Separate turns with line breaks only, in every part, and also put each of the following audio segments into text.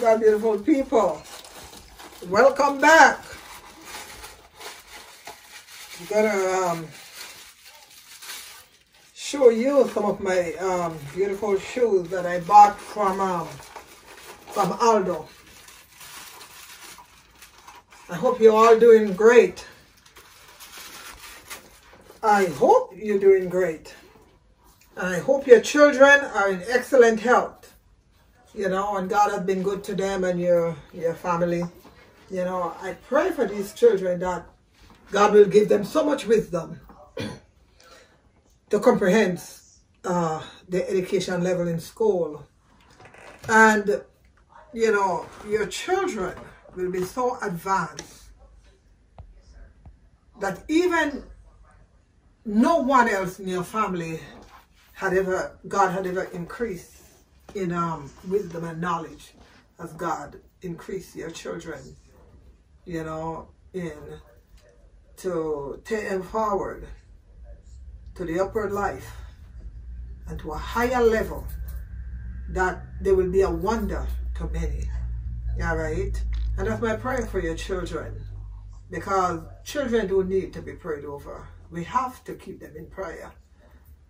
my beautiful people. Welcome back. I'm gonna um, show you some of my um, beautiful shoes that I bought from um, from Aldo. I hope you're all doing great. I hope you're doing great. And I hope your children are in excellent health. You know, and God has been good to them and your your family. You know, I pray for these children that God will give them so much wisdom to comprehend uh, the education level in school. And, you know, your children will be so advanced that even no one else in your family had ever, God had ever increased in um, wisdom and knowledge as God increase your children, you know, in to take them forward to the upward life and to a higher level that they will be a wonder to many. All right? And that's my prayer for your children because children do need to be prayed over. We have to keep them in prayer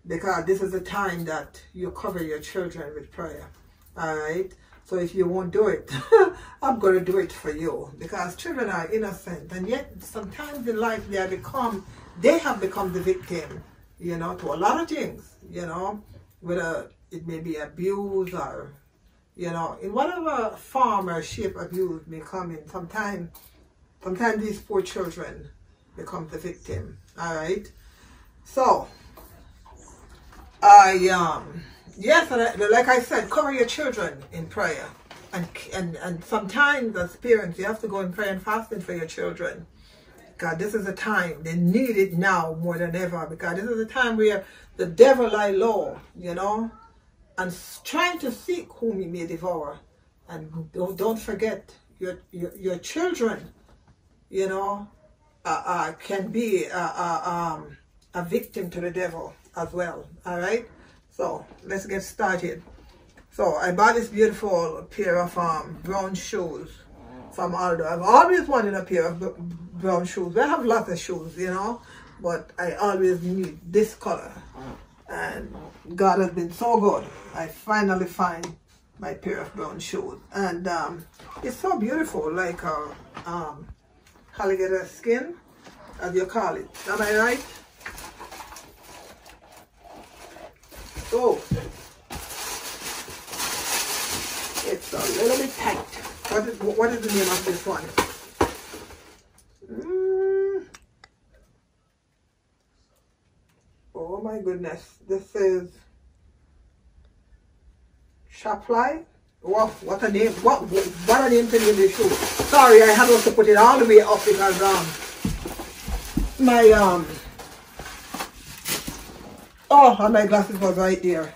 because this is the time that you cover your children with prayer. All right? So if you won't do it, I'm going to do it for you because children are innocent and yet sometimes in life they become, they have become the victim, you know, to a lot of things, you know, whether it may be abuse or, you know, in whatever form or shape abuse may come in, sometimes, sometimes these poor children become the victim, all right? So, I, um, Yes, like I said, cover your children in prayer. And, and, and sometimes as parents, you have to go in prayer and fasting for your children. God, this is a time they need it now more than ever because this is a time where the devil lie low, you know, and trying to seek whom he may devour. And don't, don't forget, your, your, your children, you know, uh, uh, can be uh um, a victim to the devil as well, all right? So let's get started. So I bought this beautiful pair of um, brown shoes from Aldo. I've always wanted a pair of brown shoes. I have lots of shoes, you know, but I always need this color. And God has been so good. I finally find my pair of brown shoes. And um, it's so beautiful, like a um, alligator skin, as you call it. Am I right? So it's a little bit tight. What is, what is the name of this one? Mm. Oh my goodness. This is Shopfly. What, what a name. What, what a name to name this shoe. Sorry, I had to put it all the way up because um my um Oh, and my glasses was right there.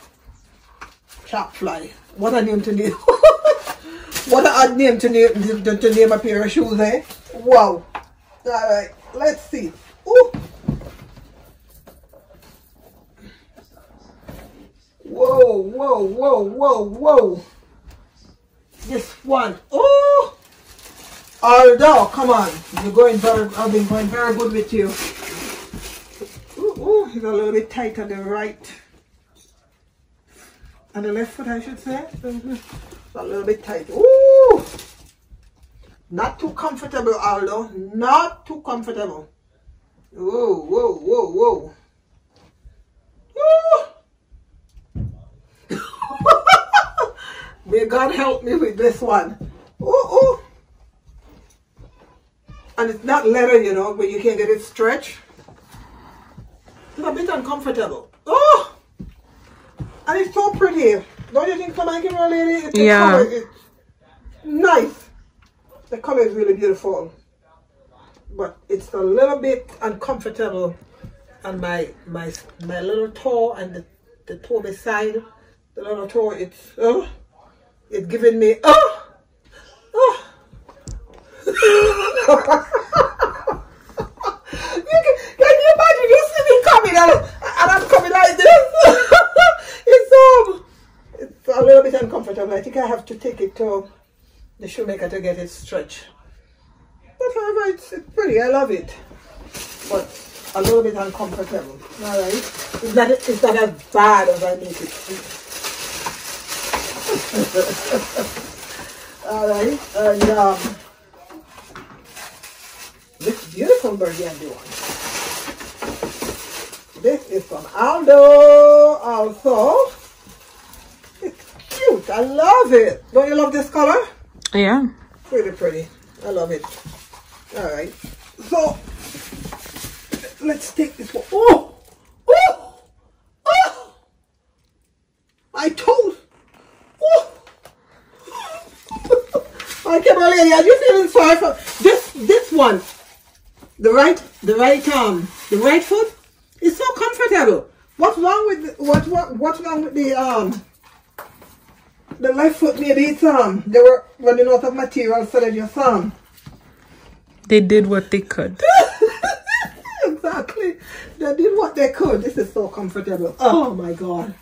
Shopfly. What a name to name. what a odd name to name, to, to name a pair of shoes, eh? Wow. Alright, let's see. Ooh. Whoa, whoa, whoa, whoa, whoa. This one. Oh! Aldo, come on. You're going very, I've been going very good with you. It's a little bit tight on the right. On the left foot, I should say. a little bit tight. Ooh! Not too comfortable, Aldo. Not too comfortable. Whoa, whoa, whoa, whoa. May God help me with this one. Ooh. And it's not leather, you know, but you can get it stretched. It's a bit uncomfortable. Oh! And it's so pretty. Don't you think so, my camera lady? It's
yeah.
Color, it's nice. The color is really beautiful. But it's a little bit uncomfortable on my my my little toe and the, the toe beside the little toe it's oh it's giving me oh oh and, I'm coming like this. it's um, it's a little bit uncomfortable. I think I have to take it to the shoemaker to get it stretched. But however, it's, it's pretty. I love it. But a little bit uncomfortable. All right. It's not, it's not as bad as I make it All right. And um, this beautiful burgundy one. This is from Aldo also. It's cute. I love it. Don't you love this color?
Yeah.
Pretty pretty. I love it. All right. So let's take this one. Oh, oh, oh! My toes. Oh. I can't believe Are you feeling sorry for this? This one, the right, the right arm, the right foot is so comfortable. What's wrong with the, what what what's wrong with the um the left foot? Maybe it's um they were running out of material, so they just um
they did what they could.
exactly. They did what they could. This is so comfortable. Oh my god.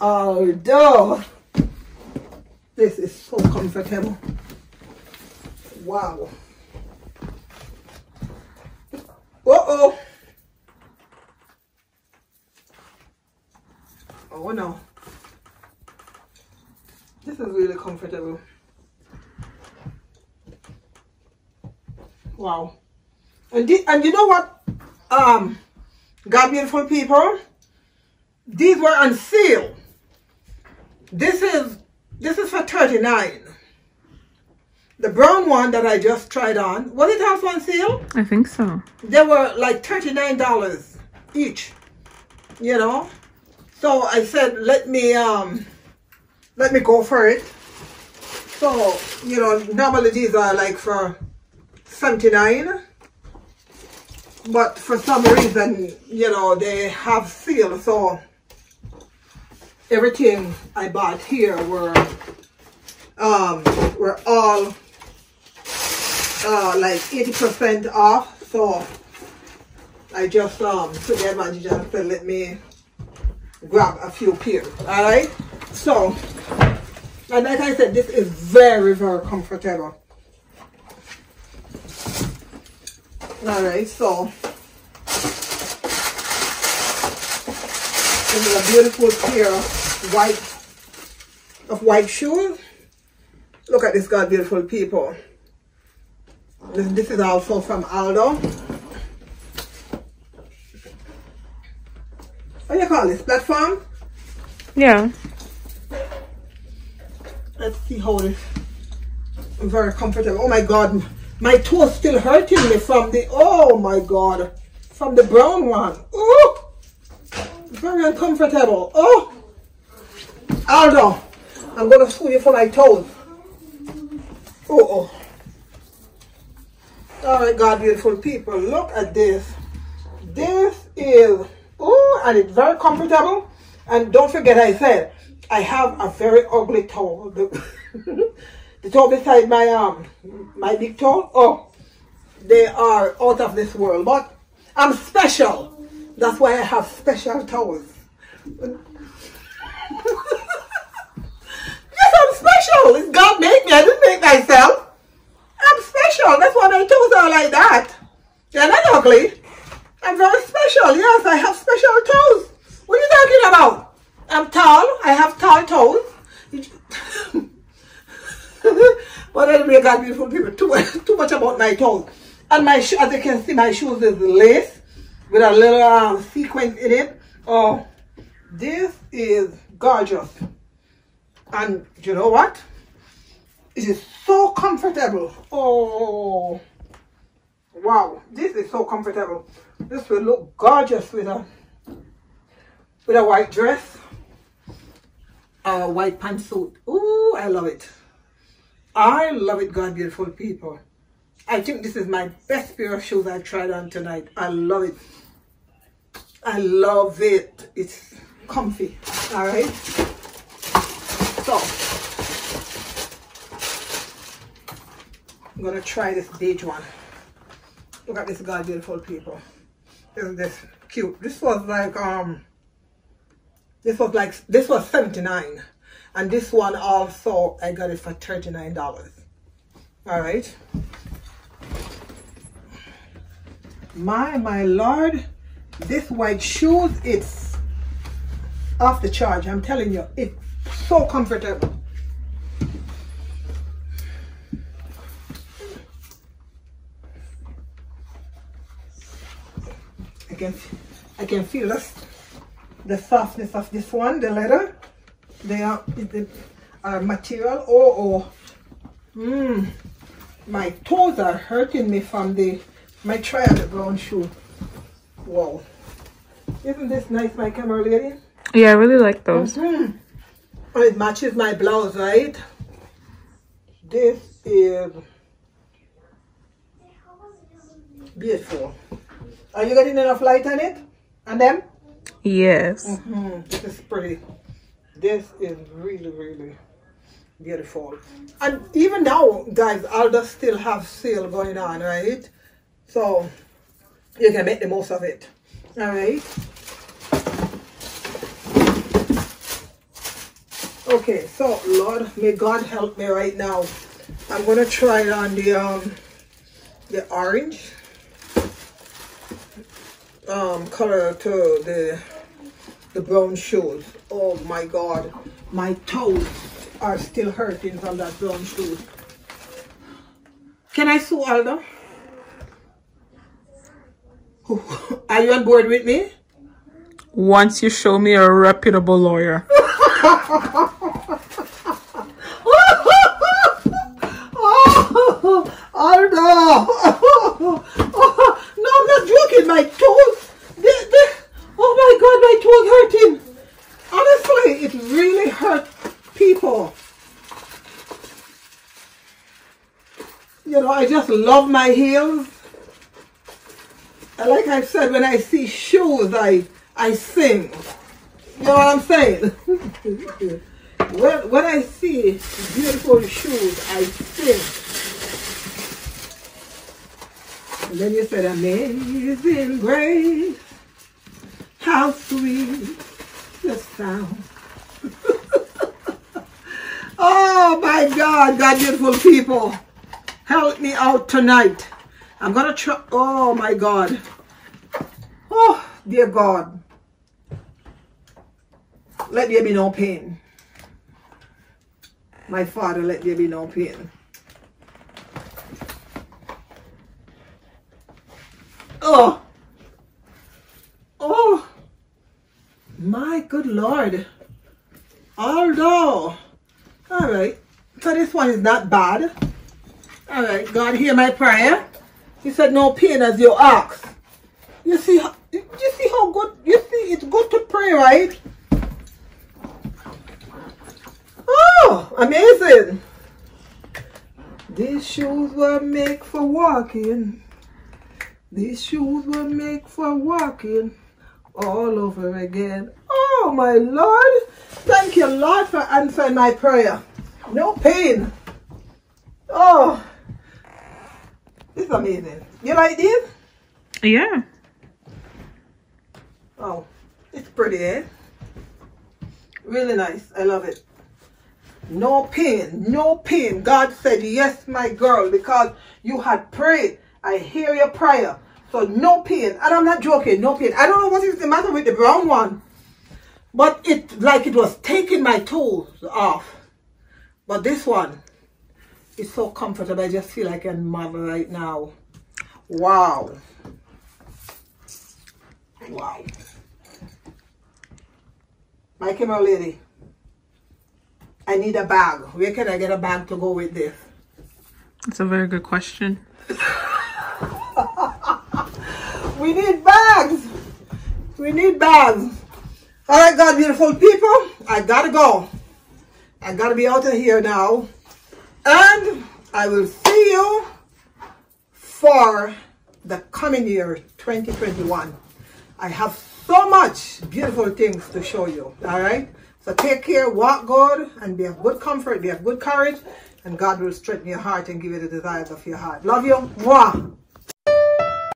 Although this is so comfortable. Wow. Uh oh. Oh no. This is really comfortable. Wow. And, the, and you know what? Um, God beautiful people, these were on sale. This is this is for 39 The brown one that I just tried on, was it also on sale?
I think so.
They were like $39 each, you know? So I said, let me, um, let me go for it. So, you know, normally these are like for 79 but for some reason, you know, they have sale, so everything I bought here were um were all uh like 80% off, so I just um took advantage and said let me grab a few pairs. Alright? So and like I said, this is very, very comfortable. Alright, so this is a beautiful pair of white of white shoes. Look at this God beautiful people. This, this is also from Aldo. What do you call this? Platform?
Yeah.
Let's see how this very comfortable. Oh my god. My toe still hurting me from the, oh my God, from the brown one. Oh, very uncomfortable. Oh, Aldo, I'm going to sue you for my toes. Oh, oh. All right, God, beautiful people, look at this. This is, and it's very comfortable. And don't forget I said, I have a very ugly toe. The toe beside my um my big toe, oh, they are out of this world. But I'm special. That's why I have special toes. yes, I'm special. God made me. I didn't make myself. I'm special. That's why my toes are like that. They're not ugly. I'm very special. Yes, I have special toes. What are you talking about? I'm tall. I have tall toes. but anyway, God, beautiful people, too, too much about my toes. And my, as you can see, my shoes is lace with a little um, sequin in it. Oh, this is gorgeous. And you know what? It is so comfortable. Oh, wow. This is so comfortable. This will look gorgeous with a, with a white dress, a white pantsuit. Ooh, I love it. I love it, God, beautiful people. I think this is my best pair of shoes I tried on tonight. I love it. I love it. It's comfy. All right. So, I'm to try this beige one. Look at this, God, beautiful people. Isn't this cute? This was like, um, this was like, this was 79 And this one also, I got it for $39. All right. My, my Lord, this white shoes, it's off the charge. I'm telling you, it's so comfortable. Can, I can feel this, the softness of this one, the leather. They are the uh, material. Oh, oh. Mmm. My toes are hurting me from the my trial the brown shoe. Wow. Isn't this nice, my camera lady?
Yeah, I really like those.
Mm -hmm. It matches my blouse, right? This is beautiful. Are you getting enough light on it? And them?
Yes.
Mm -hmm. This is pretty. This is really, really beautiful. And even now, guys, Aldo still have sale going on, right? So you can make the most of it. All right. Okay, so Lord, may God help me right now. I'm gonna try it on the um the orange um color to the the brown shoes. Oh my God, my toes are still hurting from that brown shoes. Can I sue Aldo? Are you on board with me?
Once you show me a reputable lawyer.
oh, no. no, I'm not joking. My toes, they, they, oh my God, my toes hurting. Honestly, it really hurt people. You know, I just love my heels. And like I said, when I see shoes, I, I sing. You know what I'm saying? when, when I see beautiful shoes, I sing. And then you said, Amazing grace, how sweet the sound. oh my God, God, beautiful people. Help me out tonight. I'm going to try. Oh my God. Oh, dear God. Let there be no pain. My Father, let there be no pain. Oh. Oh. My good Lord. Although. All right. So this one is not bad. All right. God hear my prayer. He said no pain as you ask. You see, you see how good, you see it's good to pray, right? Oh, amazing. These shoes were made for walking. These shoes were made for walking all over again. Oh, my Lord. Thank you, Lord, for answering my prayer. No pain. Oh, this is amazing. You like this?
Yeah.
Oh, it's pretty, eh? Really nice. I love it. No pain. No pain. God said, yes, my girl, because you had prayed. I hear your prayer. So no pain. And I'm not joking, no pain. I don't know what is the matter with the brown one. But it like it was taking my toes off. But this one is so comfortable. I just feel like a mother right now. Wow. Wow. My camera lady. I need a bag. Where can I get a bag to go with this?
It's a very good question.
We need bags. We need bags. All right, God, beautiful people. I gotta go. I gotta be out of here now. And I will see you for the coming year, 2021. I have so much beautiful things to show you. All right. So take care, walk good, and be of good comfort, be of good courage, and God will strengthen your heart and give you the desires of your heart. Love you. Mwah.